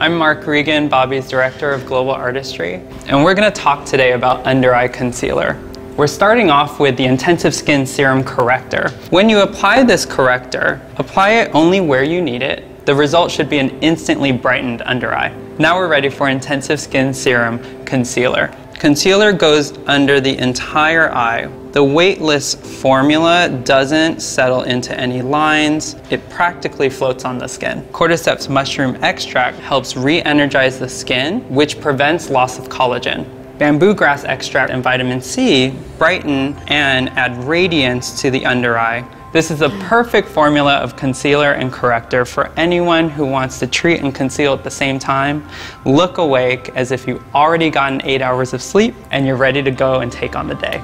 I'm Marc Reagan, Bobbi's Director of Global Artistry, and we're going to talk today about under eye concealer. We're starting off with the Intensive Skin Serum Corrector. When you apply this corrector, apply it only where you need it. The result should be an instantly brightened under eye. Now we're ready for Intensive Skin Serum Concealer. Concealer goes under the entire eye. The weightless formula doesn't settle into any lines. It practically floats on the skin. Cordyceps mushroom extract helps re-energize the skin, which prevents loss of collagen. Bamboo grass extract and vitamin C brighten and add radiance to the under eye. This is a perfect formula of concealer and corrector for anyone who wants to treat and conceal at the same time. Look awake as if you already gotten eight hours of sleep and you're ready to go and take on the day.